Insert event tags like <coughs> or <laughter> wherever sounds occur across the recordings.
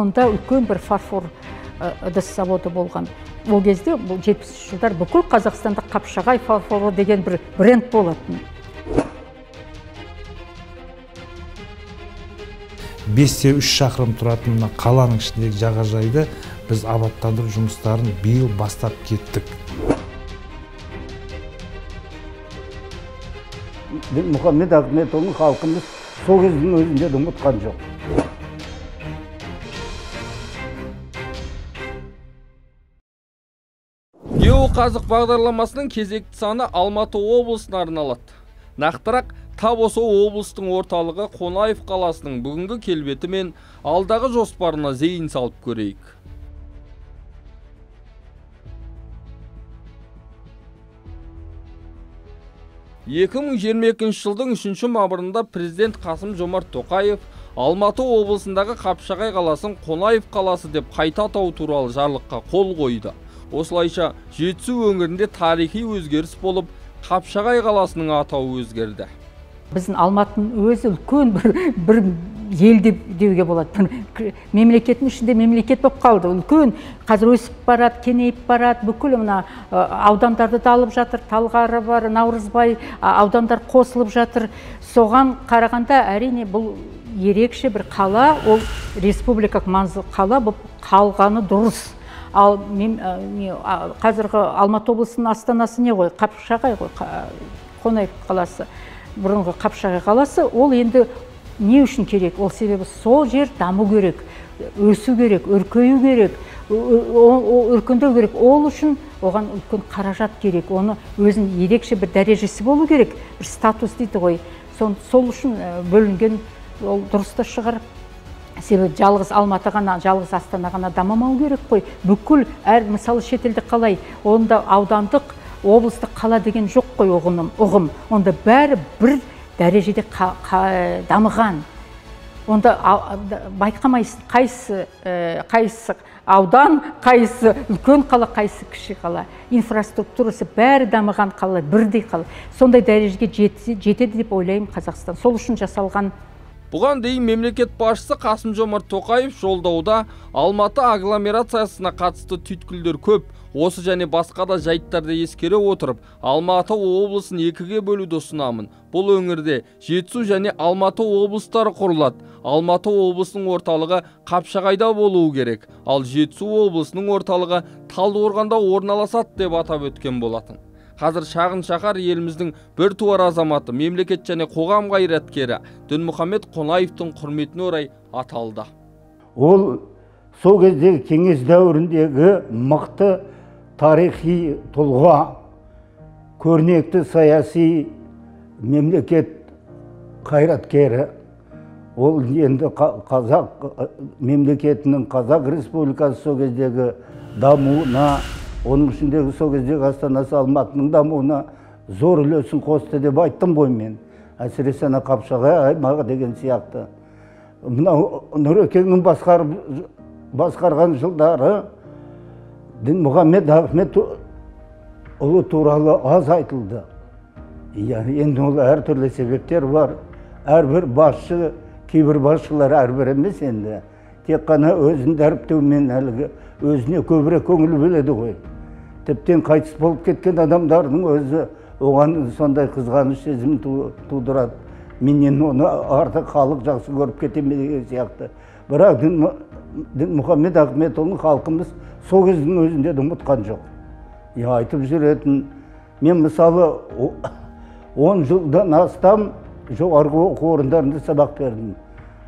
сонда үлкен бір фарфор ыдыс заводы болған. Ол кезде бұл жетпісінші жылдар бүкіл қазақстанда қапшағай фарфоры деген бір бренд болатын. Бесте үш шақырым тұратын мына қаланың ішіндегі жағажайды біз абаттандыру жұмыстарын биыл бастап кеттік. Мұхаммед ахметұлын халқымыз сол кездің өзінде де ұмытқан жоқ. Геоқазық бағдарламасының кезекті саны алматы облысына арналады. Нақтырақ тап осы облыстың орталығы қонаев қаласының бүгінгі келбеті мен алдағы жоспарына зейін салып көрейік. екі мың жиырма екінші жылдың үшінші мамырында президент қасым жомарт тоқаев алматы облысындағы қапшағай қаласын қонаев қаласы деп қайта атау туралы жарлыққа қол қойды. Осылайша жетісу өңірінде тарихи өзгеріс болып қапшағай қаласының атауы өзгерді. Біздің алматының өзі үлкен бір бір ел деуге болады. Бір мемлекеттің ішінде мемлекет болып қалды. Үлкен. Қазір өсіп барады кеңейіп барады. Бүкіл мына аудандарды да алып жатыр. Талғары бар наурызбай аудандар қосылып жатыр. Соған қарағанда әрине бұл ерекше бір қала. Ол республикалық маңызды қала болып қалғаны дұрыс. Ал мен қазіргі алматы облысының астанасы не ғой? Қапшағай ғой қонаев қаласы. Бұрынғы қапшағай қаласы. Ол енді не үшін керек? Ол себебі сол жер даму керек өсу керек өркею керек өркендеу керек. Ол үшін оған үлкен қаражат керек. Оны өзінің ерекше бір дәрежесі болу керек бір статус дейді ғой. Сол үшін бөлінген ол дұрыс та шығар. Себебі жалғыз алматы ғана жалғыз астана ғана дамымау керек қой. Бүкіл әр мысалы шетелде қалай онда аудандық облыстық қала деген жоқ қой ұғыным ұғым. Онда бәрі бір дәрежеде дамыған. Онда байқамайсың қайсы қайсы аудан қайсы үлкен қала қайсы кіші қала. Инфраструктурасы бәрі дамыған қала бірдей қала. Сондай дәрежеге жетеді деп ойлаймын қазақстан. Сол үшін жасалған бұған дейін мемлекет басшысы қасым жомарт тоқаев жолдауда алматы агломерациясына қатысты түйткілдер көп. Осы және басқа да жайттарды ескере отырып алматы облысын екіге бөлуді ұсынамын. Бұл өңірде жетісу және алматы облыстары құрылады. Алматы облысының орталығы қапшағайда болуы керек. Ал жетісу облысының орталығы талдықорғанда орналасады деп атап өткен болатын. Қазір шағын шаһар еліміздің біртуар азаматы мемлекет және қоғам қайраткері дінмұхаммед қонаевтың құрметіне орай аталды. Ол сол кездегі кеңес дәуіріндегі мықты тарихи тұлға көрнекті саяси мемлекет қайраткері. Ол енді қазақ мемлекетінің қазақ республикасы сол кездегі дамуына оның ішіндегі сол кездегі астанасы алматының дамуына зор үлесін қосты деп айттым ғой мен әсіресе ана қапшағай аймағы деген сияқты мынау нұрекеңнің басқарып басқарған жылдары дінмұхаммед ахмет ұлы туралы аз айтылды енді ол әртүрлі себептер бар әрбір басшы кейбір басшылар әрбір емес енді тек қана өзін дәріптеумен әлгі өзіне көбірек көңіл бөледі ғой. Тіптен қайтыс болып кеткен адамдардың өзі оған сондай қызғаныш сезімін тудырады. Менен оны артық халық жақсы көріп кете ме деген сияқты. Бірақ дінмұхаммед ахметұлын халқымыз сол кездің өзінде де ұмытқан жоқ. Иә айтып жүретін мен мысалы он жылдан астам жоғарғы оқу орындарында сабақ бердім.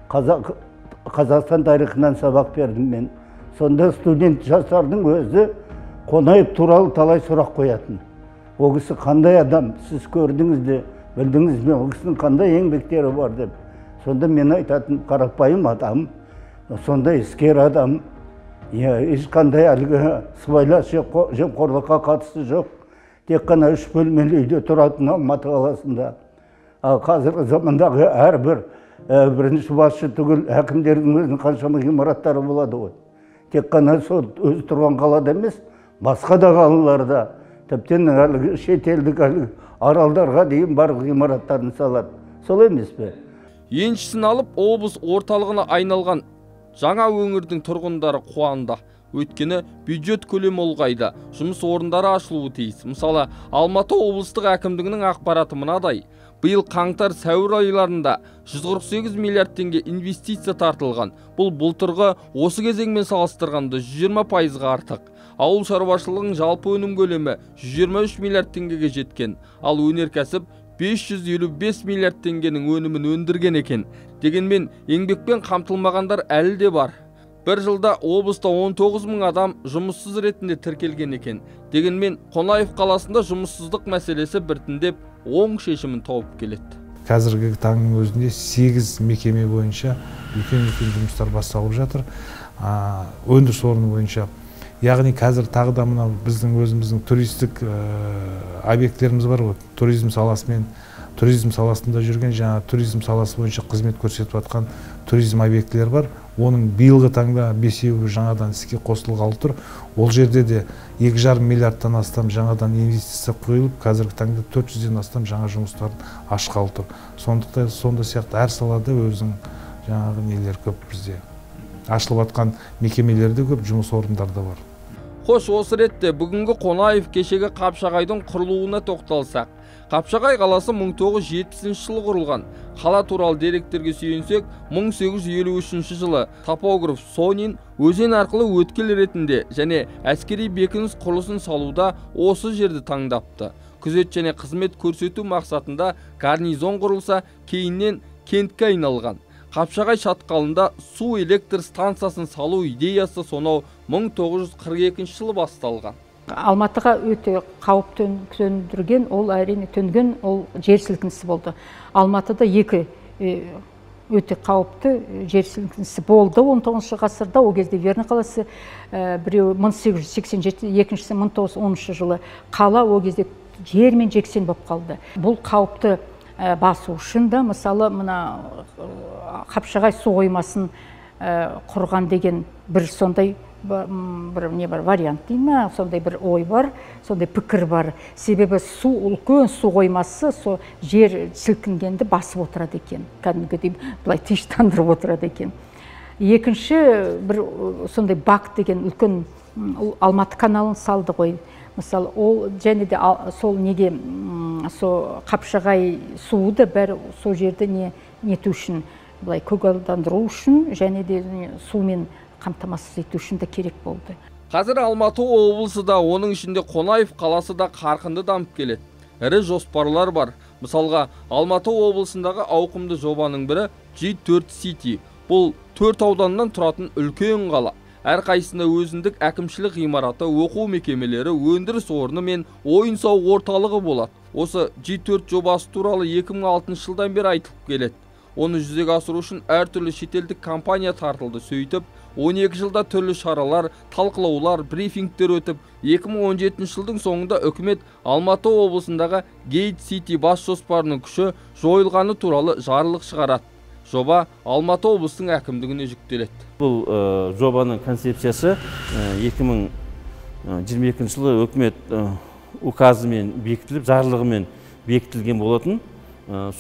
Қазақ қазақстан тарихынан сабақ бердім мен. Сонда студент жастардың өзі қонаев туралы талай сұрақ қоятын. Ол кісі қандай адам? Сіз көрдіңіз де білдіңіз бе ол кісінің қандай еңбектері бар деп. Сонда мен айтатын қарапайым адам сондай іскер адам иә ешқандай әлгі сыбайлас жемқорлыққа қатысы жоқ. Тек қана үш бөлмелі үйде тұратын алматы қаласында. Ал қазіргі замандағы әрбір бірінші басшы түгіл әкімдердің өзінің қаншама ғимараттары болады ғой тек қана сол өзі тұрған қалада емес басқа да қалаларда. Тіптен әлгі шетелдік әлгі аралдарға дейін бар ғимараттарын салады. Солай емес пе? Еншісін алып облыс орталығына айналған жаңа өңірдің тұрғындары қуанды. Өйткені бюджет көлемі ұлғайды. Жұмыс орындары ашылуы тиіс. Мысалы алматы облыстық әкімдігінің ақпараты мынадай. Биыл қаңтар сәуір айларында 148 миллиард теңге инвестиция тартылған. Бұл былтырғы осы кезеңмен салыстырғанда 120 пайызға артық. Ауыл шаруашылығының жалпы өнім көлемі 123 миллиард теңгеге жеткен. Ал өнеркәсіп 555 миллиард теңгенің өнімін өндірген екен. Дегенмен еңбекпен қамтылмағандар әлі де бар. Бір жылда облыста 19 мың адам жұмыссыз ретінде тіркелген екен. Дегенмен қонаев қаласында жұмыссыздық мәселесі біртіндеп оң шешімін тауып келеді. Қазіргі таңның өзінде сегіз мекеме бойынша үлкен үлкен жұмыстар басталып жатыр. Өндіріс орны бойынша. Яғни қазір тағы да мынау біздің өзіміздің туристік объектілеріміз бар ғой. Туризм саласымен туризм саласында жүрген жаңа туризм саласы бойынша қызмет көрсетіп жатқан туризм объектілері бар. Оның биылғы таңда бесеуі жаңадан іске қосылғалы тұр. Ол жерде де екі жарым миллиардтан астам жаңадан инвестиция құйылып қазіргі таңда төрт жүзден астам жаңа жұмыстарын ашқалы тұр. Сондықтан сондай сияқты әр салада өзінің жаңағы нелер көп бізде. Ашылып жатқан мекемелер де көп жұмыс орындары да бар. Хош осы ретте бүгінгі қонаев кешегі қапшағайдың құрылуына тоқталсақ. Қапшағай қаласы 1970 жылы құрылған. Қала туралы деректерге сүйенсек 1853 жылы топограф сонин өзен арқылы өткел ретінде және әскери бекініс құрылысын салуда осы жерді таңдапты. Күзет және қызмет көрсету мақсатында гарнизон құрылса кейіннен кентке айналған. Қапшағай шатқалында су электр станциясын салу идеясы сонау 1942 жылы басталған. Алматыға өте қауіп төндірген ол әрине төнген ол жер сілкінісі болды. Алматыда екі өте қауіпті жер сілкінісі болды 19 ғасырда. Ол кезде верный қаласы біреуі 1887 екіншісі 1910 жылы қала ол кезде жермен жексен болып қалды. Бұл қауіпті басу үшін да мысалы мына қапшағай су қоймасын құрған деген бір сондай бір не бар вариант дей ма сондай бір ой бар сондай пікір бар. Себебі су үлкен су қоймасы сол жер сілкінгенді басып отырады екен. Кәдімгідей былай тыныштандырып отырады екен. Екінші бір сондай бак деген үлкен алматы каналын салды ғой. Мысалы ол және де сол неге сол қапшағай суы да бәрі сол жерді не нету үшін былай көгалдандыру үшін және де сумен қамтамасыз ету үшін де керек болды. Қазір алматы облысы да оның ішінде қонаев қаласы да қарқынды дамып келеді. Ірі жоспарлар бар. Мысалға алматы облысындағы ауқымды жобаның бірі G4 City. Бұл төрт ауданнан тұратын үлкен қала. Әрқайсысында өзіндік әкімшілік ғимараты оқу мекемелері өндіріс орны мен ойын сауық орталығы болады. Осы G4 жобасы туралы 2006 жылдан бері айтылып келеді. Оны жүзеге асыру үшін әртүрлі шетелдік компания тартылды сөйтіп 12 жылда түрлі шаралар талқылаулар брифингтер өтіп 2017 жылдың соңында үкімет алматы облысындағы гейт сити бас жоспарының күші жойылғаны туралы жарлық шығарады. Жоба алматы облысының әкімдігіне жүктеледі. Бұл жобаның концепциясы 2022 жылы үкімет указымен бекітіліп жарлығымен бекітілген болатын.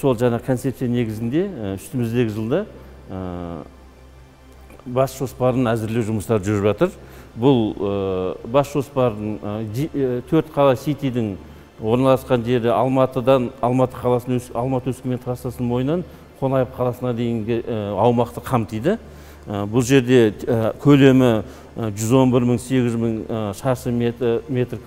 Сол жаңа концепция негізінде үстіміздегі жылда бас жоспарын әзірлеу жұмыстары жүріп жатыр. Бұл бас жоспардың төрт қала ситидің орналасқан жері алматыдан алматы қаласының алматы өскемен трассасының бойынан қонаев қаласына дейінгі аумақты қамтиды. Бұл жерде көлемі 111 мың 800 мың шаршы метр,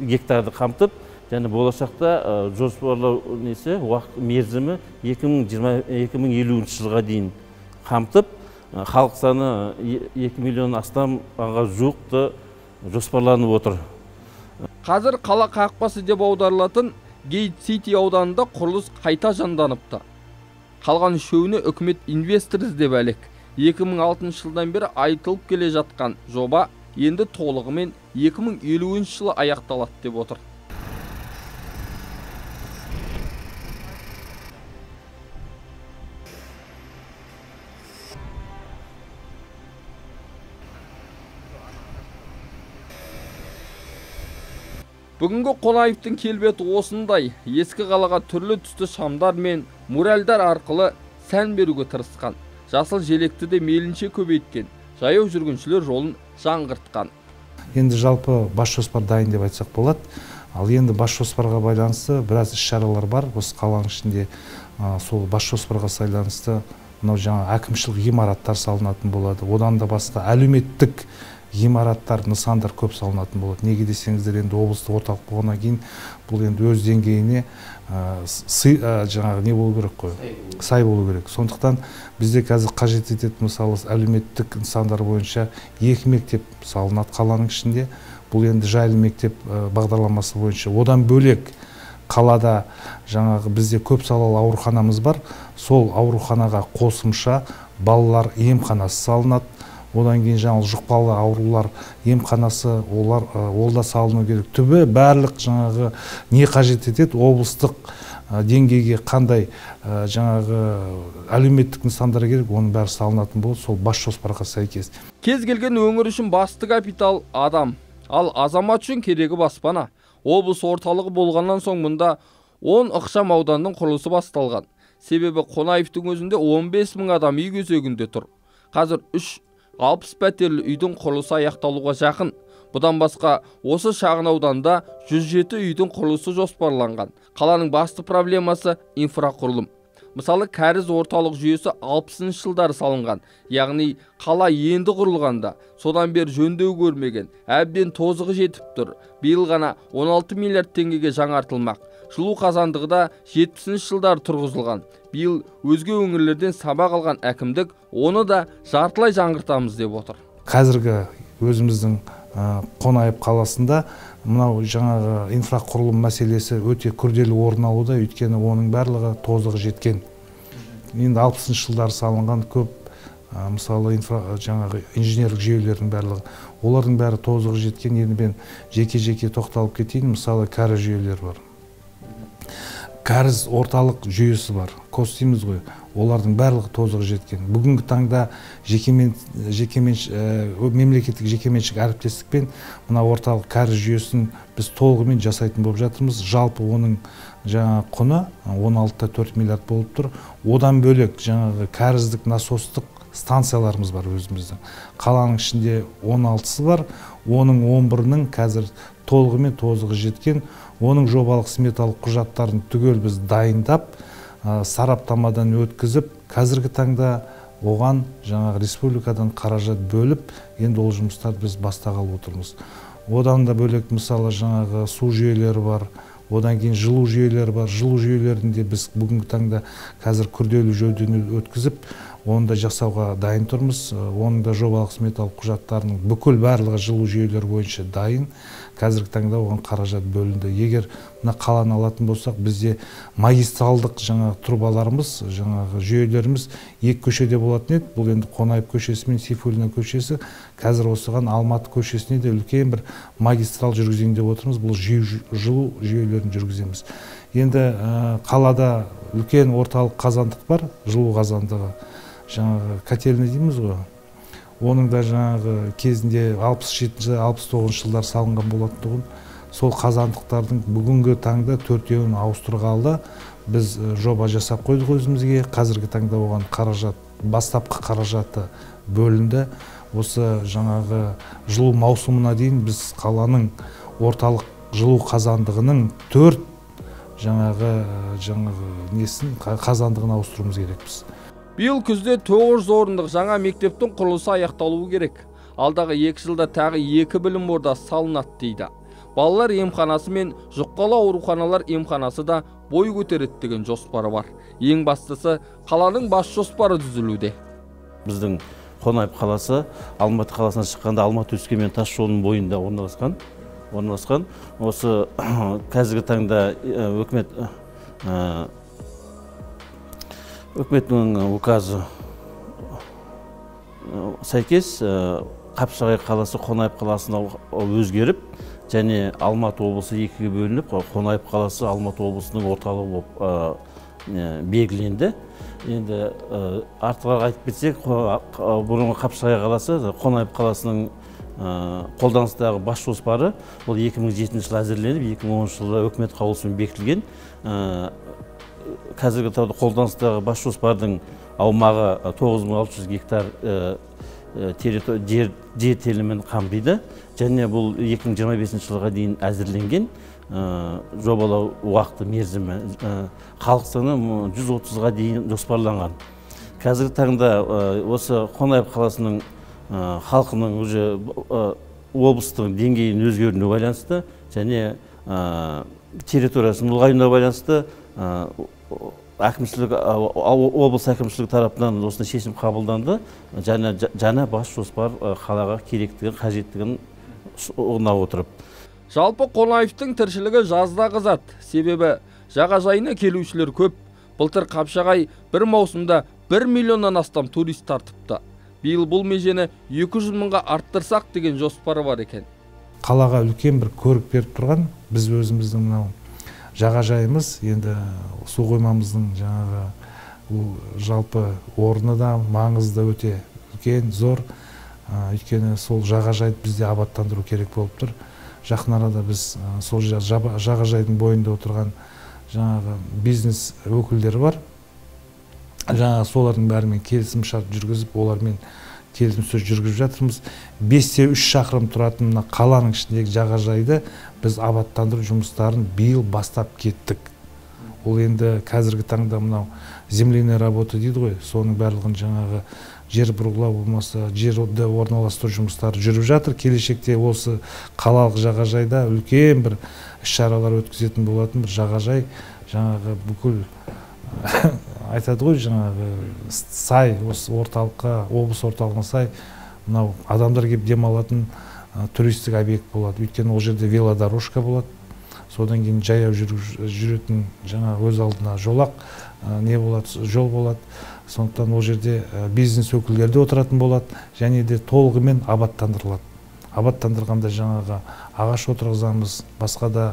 гектарды қамтып және болашақта жоспарлау несі уақыт мерзімі 2050 жылға дейін қамтып халық саны 2 миллион астамға жуықты жоспарланып отыр. Қазір қала қақпасы деп аударылатын гейт сити ауданында құрылыс қайта жанданыпты. Қалған үшеуіне үкімет инвестор іздеп әлек. 2006 жылдан бері айтылып келе жатқан жоба енді толығымен 2050 жылы аяқталады деп отыр. Бүгінгі қонаевтың келбеті осындай. Ескі қалаға түрлі түсті шамдар мен муральдар арқылы сән беруге тырысқан. Жасыл желекті де мейлінше көбейткен. Жаяу жүргіншілер жолын жаңғыртқан. Енді жалпы бас жоспар дайын деп айтсақ болады. Ал енді бас жоспарға байланысты біраз іс шаралар бар. Осы қаланың ішінде сол бас жоспарға байланысты мынау жаңа әкімшілік ғимараттар салынатын болады. Одан да басқа әлеуметтік ғимараттар нысандар көп салынатын болады. Неге десеңіздер енді облыстық орталық болғаннан кейін бұл енді өз деңгейіне жаңағы не болу керек қой? Сай болу. Керек. Сондықтан бізде қазір қажет ететін мысалы әлеуметтік нысандар бойынша екі мектеп салынады қаланың ішінде. Бұл енді жайлы мектеп бағдарламасы бойынша. Одан бөлек қалада жаңағы бізде көп салалы ауруханамыз бар. Сол ауруханаға қосымша балалар емханасы салынады. Одан кейін жаңағы жұқпалы аурулар емханасы олар ол да салыну керек. Түбі барлық жаңағы не қажет етеді? Облыстық деңгейге қандай жаңағы әлеуметтік нысандар керек? Оның бәрі салынатын болады сол бас жоспарға сәйкес. Кез келген өңір үшін басты капитал адам. Ал азамат үшін керегі баспана. Облыс орталығы болғаннан соң мұнда 10 ықшам ауданның құрылысы басталған. Себебі қонаевтың өзінде 15 мың адам үй кезегінде тұр. Қазір үш алпыс пәтерлі үйдің құрылысы аяқталуға жақын. Бұдан басқа осы шағын ауданда 107 үйдің құрылысы жоспарланған. Қаланың басты проблемасы инфрақұрылым. Мысалы кәріз орталық жүйесі 60 жылдары салынған. Яғни қала енді құрылғанда содан бері жөндеу көрмеген әбден тозығы жетіп тұр. Биыл ғана 16 миллиард теңгеге жаңартылмақ. Жылу қазандығы да 70 жылдары тұрғызылған. Биыл өзге өңірлерден сабақ алған әкімдік оны да жартылай жаңғыртамыз деп отыр. Қазіргі өзіміздің қонаев қаласында мынау жаңағы инфрақұрылым мәселесі өте күрделі орын алуда өйткені оның барлығы тозығы жеткен. Енді алпысыншы жылдары салынған көп мысалы инфра жаңағы инженерлік жүйелердің барлығы олардың бәрі тозығы жеткен. Енді мен жеке жеке тоқталып кетейін. Мысалы кәріз жүйелері бар кәріз орталық жүйесі бар. Кос дейміз ғой. Олардың барлығы тозығы жеткен. Бүгінгі таңда жекемен, ә, мемлекеттік жекеменшік әріптестікпен мына орталық кәріз жүйесін біз толығымен жасайтын болып жатырмыз. Жалпы оның жаңа құны 16-4 миллиард болып тұр. Одан бөлек жаңағы кәріздік насостық станцияларымыз бар өзіміздің қаланың ішінде 16-сы бар. Оның 11-ның қазір толығымен тозығы жеткен. Оның жобалық сметалық құжаттарын түгел біз дайындап сараптамадан өткізіп қазіргі таңда оған жаңағы республикадан қаражат бөліп енді ол жұмыстарды біз бастағалы отырмыз. Одан да бөлек мысалы жаңағы су жүйелері бар одан кейін жылу жүйелері бар. Жылу жүйелерінде біз бүгінгі таңда қазір күрделі жөндеу өткізіп оны да жасауға дайын тұрмыз. Оның да жобалық сметалық құжаттарының бүкіл барлығы жылу жүйелері бойынша дайын. Қазіргі таңда оған қаражат бөлінді. Егер мына қаланы алатын болсақ бізде магистралдық жаңағы трубаларымыз жаңағы жүйелеріміз екі көшеде болатын еді. Бұл енді қонаев көшесі мен сейфуллина көшесі. Қазір осыған алматы көшесіне де үлкен бір магистрал жүргізейін деп отырмыз. Бұл жылу жүйелерін жүргіземіз. Енді қалада үлкен орталық қазандық бар. Жылу қазандығы. Жаңағы котельный дейміз ғой? Оның да жаңағы кезінде алпыс жетінші алпыс тоғызыншы жылдары салынған болатын тұғын сол қазандықтардың бүгінгі таңда төртеуін ауыстырғалы біз жоба жасап қойдық өзімізге. Қазіргі таңда оған қаражат бастапқы қаражаты бөлінді. Осы жаңағы жылу маусымына дейін біз қаланың орталық жылу қазандығының төрт жаңағы жаңағы несін қазандығын ауыстыруымыз керекпіз. Биыл күзде 900 орындық жаңа мектептің құрылысы аяқталуы керек. Алдағы екі жылда тағы екі білім ордасы салынады дейді. Балалар емханасы мен жұқпалы ауруханалар емханасы да бой көтереді деген жоспары бар. Ең бастысы қаланың бас жоспары түзілуде. Біздің қонаев қаласы алматы қаласынан шыққанда алматы өскемен тас жолының бойында орналасқан орналасқан. Осы <coughs> қазіргі таңда өкімет үкіметтің указы сәйкес қапшағай қаласы қонаев қаласына өзгеріп және алматы облысы екіге бөлініп қонаев қаласы алматы облысының орталығы болып белгіленді. Енді артырақ айтып кетсек бұрынғы қапшағай қаласы қонаев қаласының қолданыстағы бас жоспары ол 2007 жылы әзірленіп 2010 жылы үкімет қаулысымен бекітілген. Қазіргі таңда қолданыстағы бас жоспардың аумағы тоғыз мың алты жүз гектар жер телімін қамтиды. Және бұл 2025 жылға дейін әзірленген жобалау уақыты мерзімі халық саны 130-ға дейін жоспарланған. Қазіргі таңда осы қонаев қаласының халқының уже облыстың деңгейінің өзгеруіне байланысты және территориясының ұлғаюына байланысты әкімшілік облыс әкімшілігі тарапынан осындай шешім қабылданды. Және жаңа бас жоспар қалаға керектігін қажеттігін ұғына отырып. Жалпы қонаевтың тіршілігі жазда қызады себебі жағажайына келушілер көп. Былтыр қапшағай бір маусымда бір миллионнан астам турист тартыпты. Биыл бұл межені 200 мыңға арттырсақ деген жоспары бар екен. Қалаға үлкен бір көрік беріп тұрған біз өзіміздің мынау жағажайымыз енді су қоймамыздың жаңағы жалпы орны да маңызы да өте үлкен зор. Өйткені сол жағажайды бізде абаттандыру керек болып тұр. Жақын арада біз сол жағажайдың бойында отырған жаңағы бизнес өкілдері бар. Жаңағы солардың бәрімен келісім шарт жүргізіп олармен келісімсөз жүргізіп жатырмыз. Бесте үш шақырым тұратын мына қаланың ішіндегі жағажайды біз абаттандыру жұмыстарын биыл бастап кеттік. Ол енді қазіргі таңда мынау земляная работа дейді ғой. Соның барлығын жаңағы жер бұрғылау болмаса жерді орналастыру жұмыстары жүріп жатыр. Келешекте осы қалалық жағажайда үлкен бір іс шаралар өткізетін болатын бір жағажай жаңағы бүкіл айтады ғой жаңағы сай осы орталыққа облыс орталығына сай мынау адамдар келіп демалатын туристік объект болады. Өйткені ол жерде велодорожка болады. Содан кейін жаяу жүретін жаңа өз алдына жолақ не болады жол болады. Сондықтан ол жерде бизнес өкілдері де отыратын болады және де толығымен абаттандырылады. Абаттандырғанда жаңағы ағаш отырғызамыз басқа да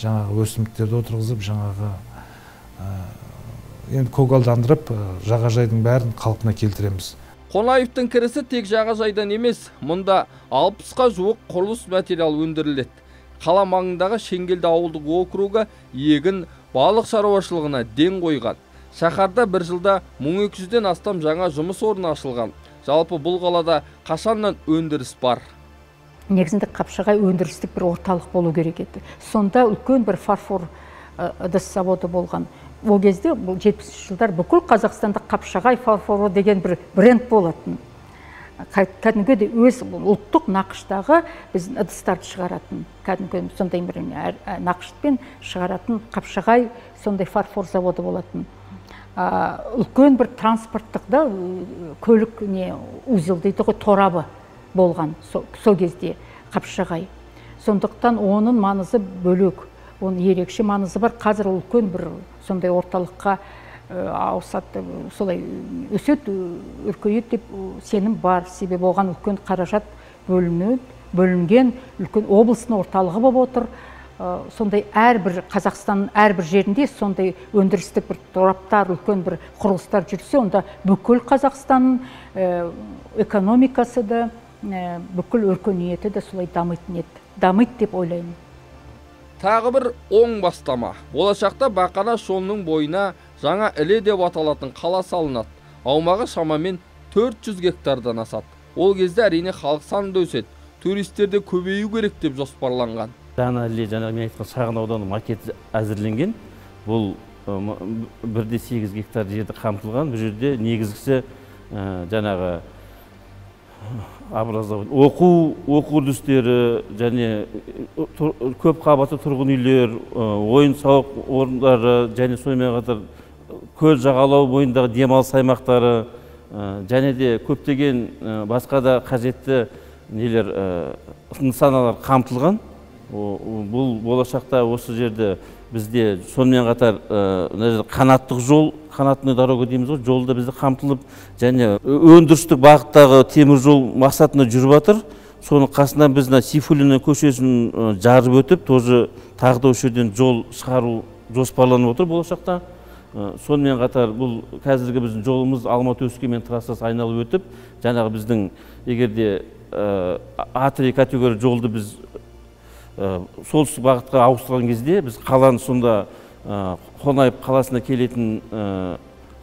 жаңағы өсімдіктерді отырғызып жаңағы енді көгалдандырып жағажайдың бәрін қалпына келтіреміз. Қонаевтың кірісі тек жағажайдан емес мұнда алпысқа жуық құрылыс материал өндіріледі. Қала маңындағы шеңгелді ауылдық округі егін балық шаруашылығына ден қойған. Шаһарда бір жылда 1200-ден астам жаңа жұмыс орны ашылған. Жалпы бұл қалада қашаннан өндіріс бар? Негізінде қапшағай өндірістік бір орталық болу керек еді. Сонда үлкен бір фарфор ыдыс заводы болған. Ол кезде бұл жетпісінші жылдар бүкіл қазақстанда қапшағай фарфоры деген бір бренд болатын. Кәдімгідей өз ұлттық нақыштағы біз ыдыстарды шығаратын кәдімгі сондай бір нақышпен шығаратын қапшағай сондай фарфор заводы болатын. Үлкен бір транспорттық да көлік не узел дейді ғой торабы болған сол кезде қапшағай. Сондықтан оның маңызы бөлек оның ерекше маңызы бар. Қазір үлкен бір сондай орталыққа ауысады солай өседі өркейеді деп сенім бар. Себебі оған үлкен қаражат бөлінген үлкен облыстың орталығы болып отыр. Сондай әрбір қазақстанның әрбір жерінде сондай өндірістік бір тораптар үлкен бір құрылыстар жүрсе онда бүкіл қазақстанның экономикасы да бүкіл өркениеті де солай дамитын еді. Дамиды деп ойлаймын. Тағы бір оң бастама. Болашақта бақанас жолының бойына жаңа іле деп аталатын қала салынады. Аумағы шамамен 400 гектардан асады. Ол кезде әрине халық саны да өседі. Туристер керек деп жоспарланған. Жаңа іле жаңа мен айтқан шағын ауданның макеті әзірленген. Бұл бірде сегіз гектар жерді қамтылған. Бұл жерде негізгісі жаңағы образование оқу оқу үрдістері және көп қабатты тұрғын үйлер ойын сауық орындары және сонымен қатар көл жағалау бойындағы демалыс аймақтары және де көптеген басқа да қажетті нелер нысаналар қамтылған. Бұл болашақта осы жерде бізде сонымен қатар қанаттық жол қанатный дорога дейміз ғой жол да бізде қамтылып және өндірістік бағыттағы темір жол мақсатында жүріп жатыр. Соның қасынан біз мына сейфуллина көшесін жарып өтіп тоже тағы да осы жерден жол шығару жоспарланып отыр болашақта. Сонымен қатар бұл қазіргі біздің жолымыз алматы өскемен трассасы айналып өтіп жаңағы біздің егерде а три категория жолды біз солтүстік бағытқа ауыстырған кезде біз қаланы сонда қонаев қаласына келетін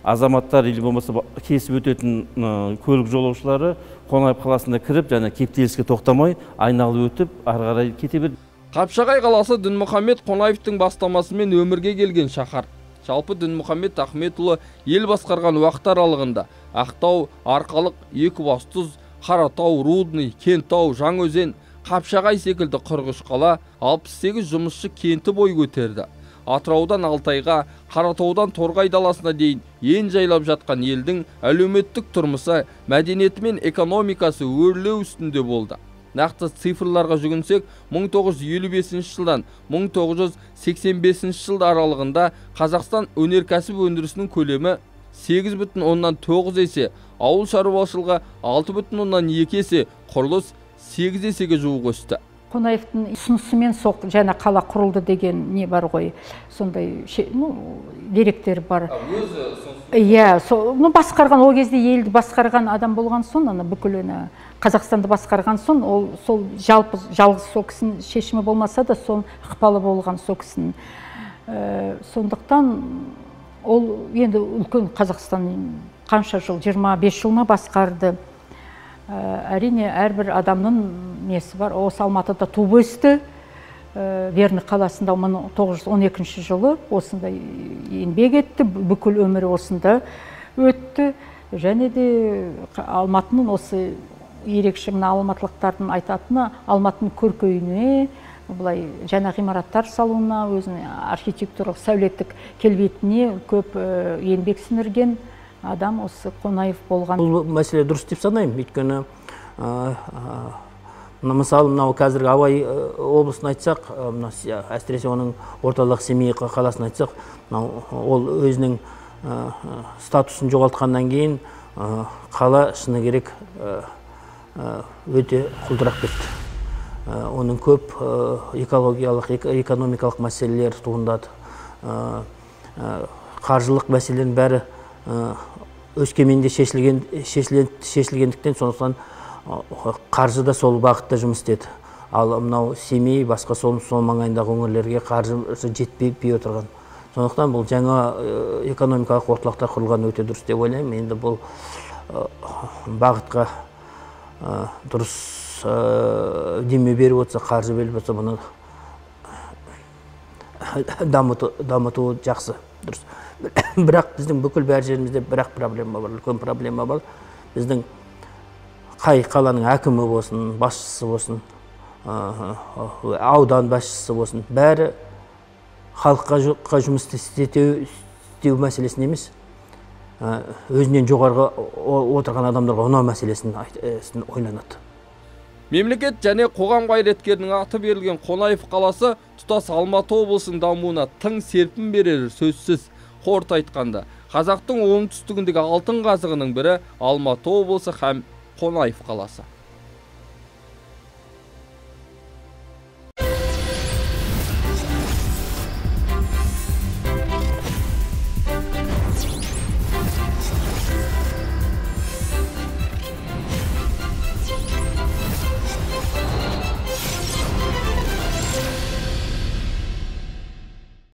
азаматтар или болмаса кесіп өтетін көлік жолаушылары қонаев қаласында кіріп және кептеліске тоқтамай айналып өтіп ары қарай кете берді қапшағай қаласы дінмұхаммед қонаевтың бастамасымен өмірге келген шаһар. Жалпы дінмұхаммед ахметұлы ел басқарған уақыт аралығында ақтау арқалық екібастұз қаратау рудный кентау жаңаөзен қапшағай секілді қырық үш қала алпыс сегіз жұмысшы кенті бой көтерді. Атыраудан алтайға қаратаудан торғай даласына дейін ен жайлап жатқан елдің әлеуметтік тұрмысы мәдениеті мен экономикасы өрлеу үстінде болды. Нақты цифрларға жүгінсек 1955 жылдан 1985 жылдар аралығында қазақстан өнеркәсіп өндірісінің көлемі 8 бүтін оннан 9 есе ауыл шаруашылығы 6 бүтін оннан 2 есе құрылыс 8 есеге жуық өсті. Қонаевтың ұсынысымен сол жаңа қала құрылды деген не бар ғой? Сондай ну деректер бар. Иә сол ну басқарған ол кезде елді басқарған адам болған соң ана бүкіл ана қазақстанды басқарған соң ол сол жалпы жалғыз сол кісінің шешімі болмаса да сол ықпалы болған сол кісінің. Ә, сондықтан ол енді үлкен қазақстан қанша жыл 25 жыл ма басқарды. Әрине әрбір адамның несі бар? Осы алматыда туып өсті. Верный қаласында 1912 жылы осындай еңбек етті. Бүкіл өмірі осында өтті. Және де алматының осы ерекше мына алматылықтардың айтатыны алматының көркеюіне былай жаңа ғимараттар салуына өзінің архитектуралық сәулеттік келбетіне көп еңбек сіңірген. Адам осы қонаев болған. Бұл мәселе дұрыс деп санаймын. Өйткені мысалы мынау қазіргі абай облысын айтсақ мына әсіресе оның орталық семей қаласын айтсақ мынау ол өзінің статусын жоғалтқаннан кейін қала шыны керек өте құлдырап кетті оның көп экологиялық экономикалық мәселелер туындады. Қаржылық мәселенің бәрі өскеменде шешілген шешілгендіктен сондықтан қаржы да сол бағытта жұмыс істеді. Ал мынау семей басқа сол, сол маңайындағы өңірлерге қаржы жетпей отырған. Сондықтан бұл жаңа экономикалық орталықтар құрылған өте дұрыс деп ойлаймын. Енді бұл бағытқа дұрыс деме беріп отырса қаржы беріп отырса бұны дамыту жақсы дұрыс. <coughs> Бірақ біздің бүкіл бәр жерімізде бірақ проблема бар үлкен проблема бар. Біздің қай қаланың әкімі болсын басшысы болсын аудан басшысы болсын бәрі халыққа жұмыс істеу мәселесін емес өзінен жоғарғы отырған адамдарға ұнау мәселесін ойланады. Мемлекет және қоғам қайраткерінің аты берілген қонаев қаласы тұтас алматы облысының дамуына тың серпін берері сөзсіз қорыта айтқанда. Қазақтың оңтүстігіндегі алтын қазығының бірі алматы облысы һәм қонаев қаласы.